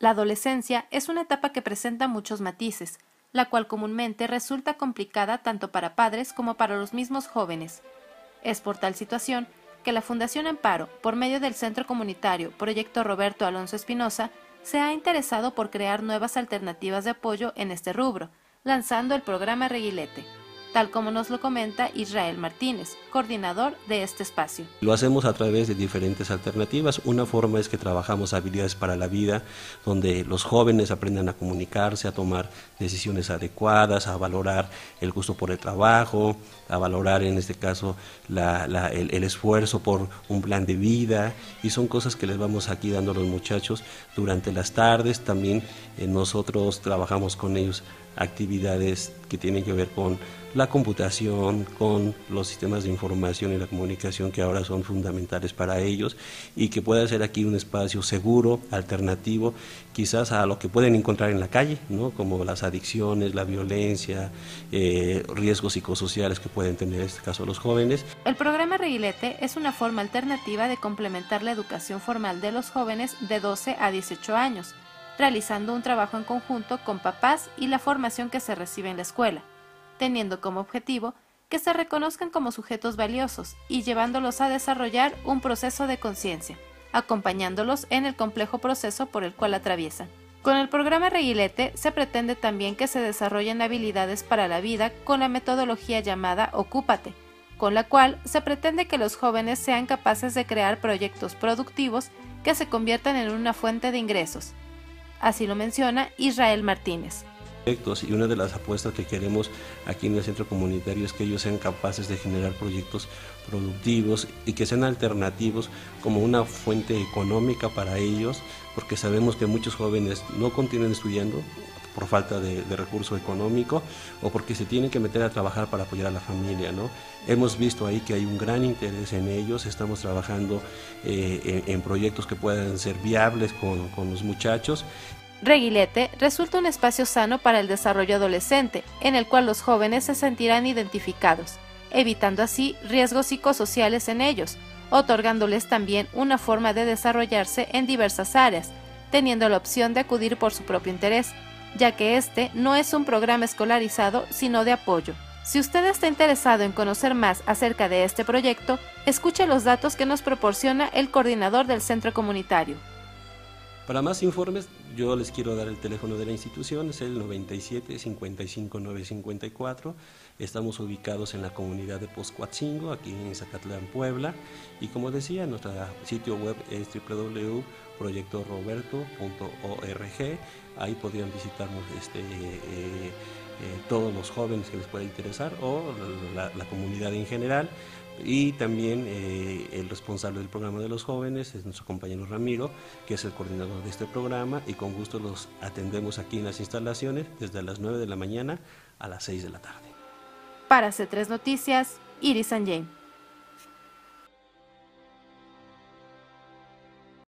La adolescencia es una etapa que presenta muchos matices, la cual comúnmente resulta complicada tanto para padres como para los mismos jóvenes. Es por tal situación que la Fundación Amparo, por medio del Centro Comunitario Proyecto Roberto Alonso Espinosa, se ha interesado por crear nuevas alternativas de apoyo en este rubro, lanzando el programa Reguilete tal como nos lo comenta Israel Martínez, coordinador de este espacio. Lo hacemos a través de diferentes alternativas. Una forma es que trabajamos habilidades para la vida, donde los jóvenes aprendan a comunicarse, a tomar decisiones adecuadas, a valorar el gusto por el trabajo, a valorar en este caso el, esfuerzo por un plan de vida y son cosas que les vamos aquí dando a los muchachos durante las tardes. También eh, nosotros trabajamos con ellos actividades que tienen que ver con la computación, con los sistemas de información y la comunicación que ahora son fundamentales para ellos y que pueda ser aquí un espacio seguro, alternativo, quizás a lo que pueden encontrar en la calle, ¿no? como las adicciones, la violencia, eh, riesgos psicosociales que pueden tener en este caso los jóvenes. El programa Reguilete es una forma alternativa de complementar la educación formal de los jóvenes de 12 a 18 años realizando un trabajo en conjunto con papás y la formación que se recibe en la escuela teniendo como objetivo que se reconozcan como sujetos valiosos y llevándolos a desarrollar un proceso de conciencia, acompañándolos en el complejo proceso por el cual atraviesan. Con el programa Reguilete se pretende también que se desarrollen habilidades para la vida con la metodología llamada Ocúpate, con la cual se pretende que los jóvenes sean capaces de crear proyectos productivos que se conviertan en una fuente de ingresos. Así lo menciona Israel Martínez. Y una de las apuestas que queremos aquí en el centro comunitario es que ellos sean capaces de generar proyectos productivos y que sean alternativos como una fuente económica para ellos, porque sabemos que muchos jóvenes no continúan estudiando por falta de, recurso económico o porque se tienen que meter a trabajar para apoyar a la familia. ¿no? Hemos visto ahí que hay un gran interés en ellos, estamos trabajando eh, en, proyectos que puedan ser viables con, con los muchachos Reguilete resulta un espacio sano para el desarrollo adolescente, en el cual los jóvenes se sentirán identificados, evitando así riesgos psicosociales en ellos, otorgándoles también una forma de desarrollarse en diversas áreas, teniendo la opción de acudir por su propio interés, ya que este no es un programa escolarizado, sino de apoyo. Si usted está interesado en conocer más acerca de este proyecto, escuche los datos que nos proporciona el coordinador del centro comunitario. Para más informes, yo les quiero dar el teléfono de la institución, es el 97 55 954. Estamos ubicados en la comunidad de Poscuatzingo, aquí en Zacatlán, Puebla. Y como decía, nuestro sitio web es www.proyectoroberto.org. Ahí podrían visitarnos este, eh, eh, todos los jóvenes que les pueda interesar o la comunidad en general y también eh, el responsable del programa de los jóvenes es nuestro compañero Ramiro, que es el coordinador de este programa y con gusto los atendemos aquí en las instalaciones desde las 9 de la mañana a las 6 de la tarde. Para C3 Noticias, Iris Sanjay.